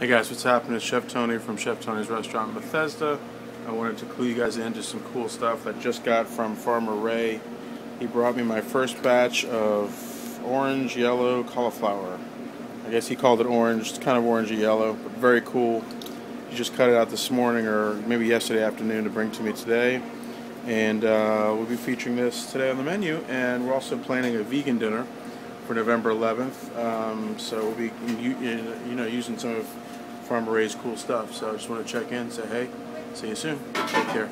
Hey guys, what's happening? It's Chef Tony from Chef Tony's Restaurant in Bethesda. I wanted to clue you guys into some cool stuff that I just got from Farmer Ray. He brought me my first batch of orange yellow cauliflower. I guess he called it orange, it's kind of orangey yellow, but very cool. He just cut it out this morning or maybe yesterday afternoon to bring to me today. And uh, we'll be featuring this today on the menu. And we're also planning a vegan dinner for November 11th. Um, so we'll be, you, know, using some of Farmer Ray's cool stuff. So I just want to check in, and say hey, see you soon. Take care.